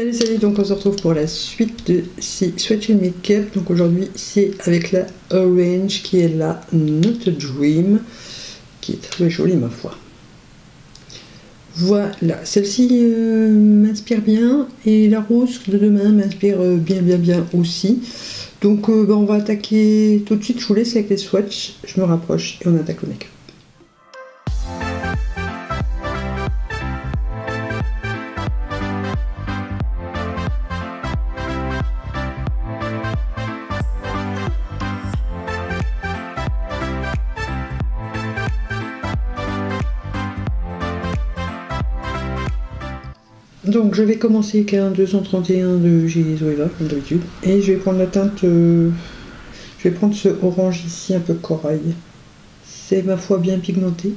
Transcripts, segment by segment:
Salut salut, donc on se retrouve pour la suite de ces Swatch Makeup. Donc aujourd'hui c'est avec la Orange qui est la Not Dream, qui est très jolie ma foi. Voilà, celle-ci euh, m'inspire bien et la rose de demain m'inspire euh, bien bien bien aussi. Donc euh, bah, on va attaquer tout de suite, je vous laisse avec les swatchs, je me rapproche et on attaque le make-up. Donc je vais commencer avec un 231 de Zoéva comme d'habitude. Et je vais prendre la teinte, euh, je vais prendre ce orange ici un peu corail. C'est ma foi bien pigmenté.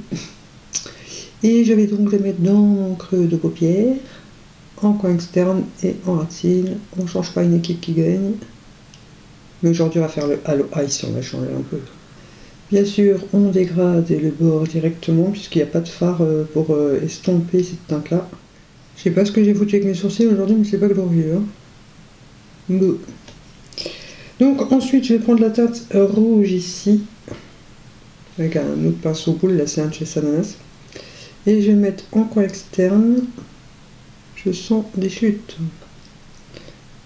Et je vais donc le mettre dans mon creux de paupière, en coin externe et en racine. On ne change pas une équipe qui gagne. Mais aujourd'hui on va faire le Halo Ice, on va changer un peu. Bien sûr, on dégrade le bord directement puisqu'il n'y a pas de fard euh, pour euh, estomper cette teinte là. Je sais pas ce que j'ai foutu avec mes sourcils aujourd'hui, mais c'est pas glorieux. Hein. Donc ensuite, je vais prendre la teinte rouge ici, avec un autre pinceau boule, là c'est un chez Sananas. Et je vais mettre en coin externe, je sens des chutes.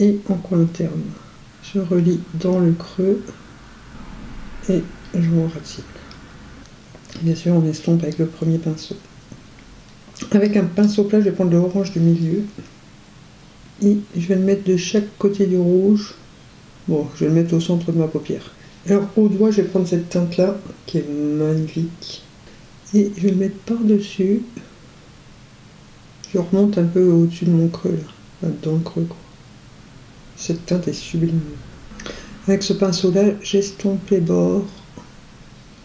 Et en coin interne, je relis dans le creux et je ratine. Bien sûr, on estompe avec le premier pinceau. Avec un pinceau plat, je vais prendre le orange du milieu. Et je vais le mettre de chaque côté du rouge. Bon, je vais le mettre au centre de ma paupière. Alors au doigt, je vais prendre cette teinte-là, qui est magnifique. Et je vais le mettre par-dessus. Je remonte un peu au-dessus de mon creux, là. Dans le creux, quoi. Cette teinte est sublime. Avec ce pinceau-là, j'estompe les bords.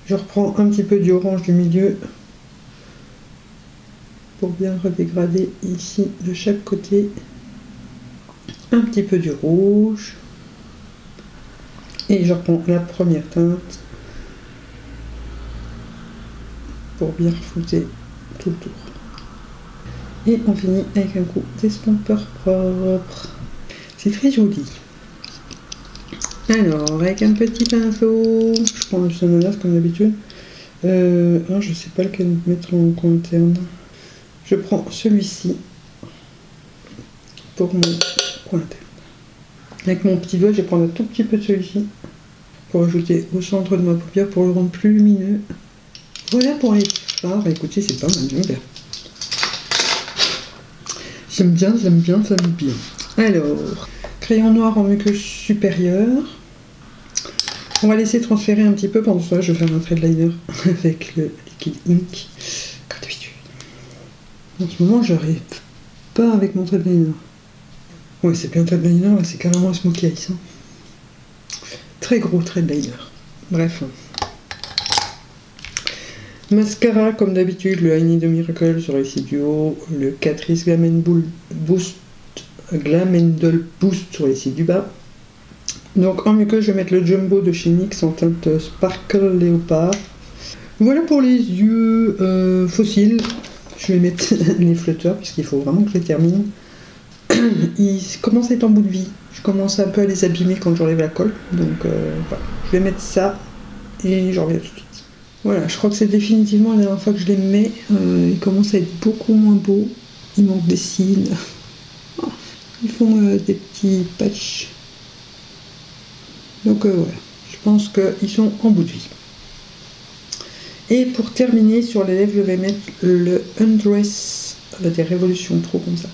Je reprends un petit peu du orange du milieu bien redégrader ici de chaque côté un petit peu du rouge. Et je reprends la première teinte pour bien refouter tout le tour. Et on finit avec un coup d'estompeur propre. C'est très joli. Alors avec un petit pinceau je prends le sonolas comme d'habitude. Euh, ah, je sais pas lequel mettre en coin interne je prends celui-ci pour mon coin interne. Avec mon petit doigt, je vais prendre un tout petit peu de celui-ci pour ajouter au centre de ma paupière pour le rendre plus lumineux. Voilà pour les fards. Écoutez, c'est pas mal, j'aime bien. J'aime bien, j'aime bien, j'aime bien. Alors, crayon noir en muqueuse supérieure. On va laisser transférer un petit peu. Pendant ce je vais faire un trait de liner avec le liquide ink. En ce moment, j'arrive pas avec mon liner. Ouais, c'est de liner, c'est carrément un smoky eyes. Hein. Très gros liner. Bref. Mascara, comme d'habitude, le Honey de Miracle sur les sites du haut, le Catrice Glam Boost, Glam Boost sur les sites du bas. Donc en muqueuse, je vais mettre le Jumbo de chez NYX en teinte Sparkle Léopard. Voilà pour les yeux euh, fossiles. Je vais mettre les flotteurs puisqu'il faut vraiment que je les termine. Ils commencent à être en bout de vie. Je commence un peu à les abîmer quand j'enlève la colle. Donc euh, voilà. Je vais mettre ça et j'en reviens tout de suite. Voilà, je crois que c'est définitivement la dernière fois que je les mets. Euh, ils commencent à être beaucoup moins beaux. Il manque des cils. Ils font euh, des petits patchs. Donc voilà, je pense qu'ils sont en bout de vie. Et pour terminer sur les lèvres, je vais mettre le Undress des Révolutions Pro comme ça.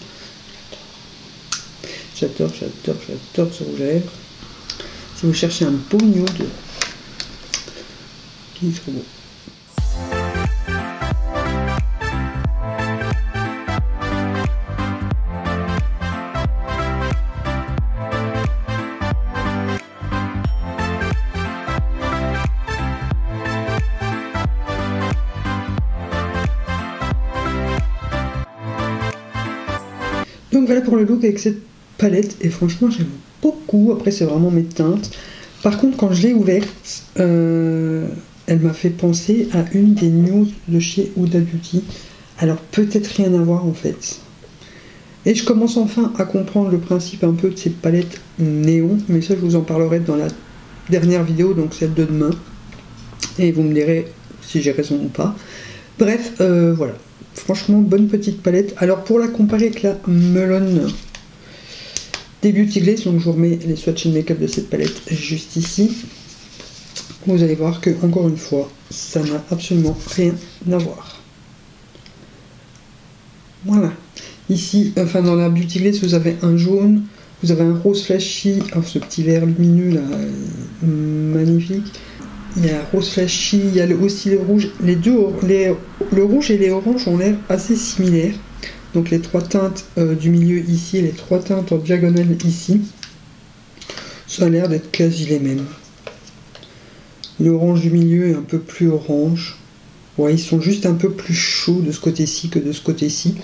J'adore, j'adore, j'adore ce rouge à lèvres. Si vous cherchez un beau nude, il est trop beau. Donc voilà pour le look avec cette palette et franchement j'aime beaucoup. Après c'est vraiment mes teintes. Par contre quand je l'ai ouverte, euh, elle m'a fait penser à une des news de chez Huda Beauty. Alors peut-être rien à voir en fait. Et je commence enfin à comprendre le principe un peu de ces palettes néon, mais ça je vous en parlerai dans la dernière vidéo, donc celle de demain. Et vous me direz si j'ai raison ou pas. Bref, euh, voilà. Franchement, bonne petite palette. Alors pour la comparer avec la Melon des Beauty Glaze, donc je vous remets les swatchs de make-up de cette palette juste ici. Vous allez voir que, encore une fois, ça n'a absolument rien à voir. Voilà. Ici, enfin dans la Beauty Glaze, vous avez un jaune, vous avez un rose flashy, alors ce petit vert lumineux là, magnifique. Il y a rose flashy, il y a aussi le rouge. Les deux, le rouge et les oranges ont l'air assez similaires. Donc les trois teintes euh, du milieu ici et les trois teintes en diagonale ici, ça a l'air d'être quasi les mêmes. L'orange du milieu est un peu plus orange. Ouais, ils sont juste un peu plus chauds de ce côté-ci que de ce côté-ci.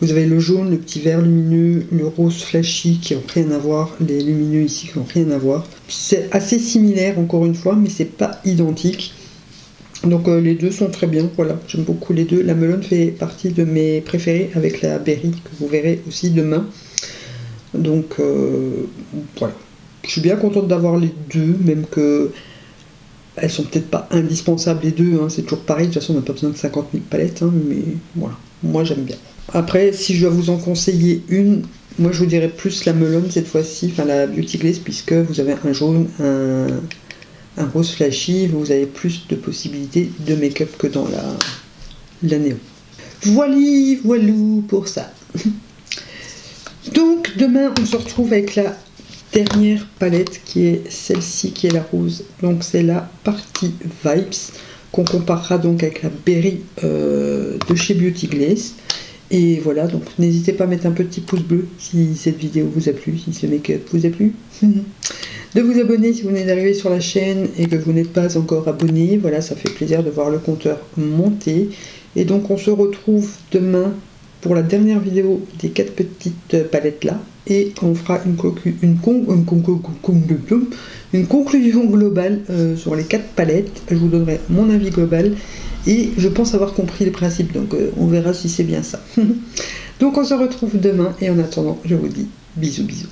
Vous avez le jaune, le petit vert lumineux, le rose flashy qui n'ont rien à voir, les lumineux ici qui n'ont rien à voir. C'est assez similaire encore une fois, mais c'est pas identique. Donc euh, les deux sont très bien, voilà, j'aime beaucoup les deux. La melon fait partie de mes préférés avec la berry que vous verrez aussi demain. Donc euh, voilà, je suis bien contente d'avoir les deux, même que elles sont peut-être pas indispensables les deux, hein. c'est toujours pareil, de toute façon on n'a pas besoin de 50 000 palettes, hein, mais voilà, moi j'aime bien. Après, si je dois vous en conseiller une, moi je vous dirais plus la melon cette fois-ci, enfin la Beauty Glaze, puisque vous avez un jaune, un, rose flashy, vous avez plus de possibilités de make-up que dans la, la néo. Voilà, voilou pour ça. Donc demain on se retrouve avec la dernière palette qui est celle-ci qui est la rose. Donc c'est la partie Vibes qu'on comparera donc avec la Berry euh, de chez Beauty Glaze. Et voilà, donc n'hésitez pas à mettre un petit pouce bleu si cette vidéo vous a plu, si ce make-up vous a plu. de vous abonner si vous venez d'arriver sur la chaîne et que vous n'êtes pas encore abonné. Voilà, ça fait plaisir de voir le compteur monter. Et donc on se retrouve demain pour la dernière vidéo des quatre petites palettes là. Et on fera une, une, une conclusion globale euh, sur les quatre palettes. Je vous donnerai mon avis global. Et je pense avoir compris le principe, donc euh, on verra si c'est bien ça. donc on se retrouve demain et en attendant, je vous dis bisous bisous.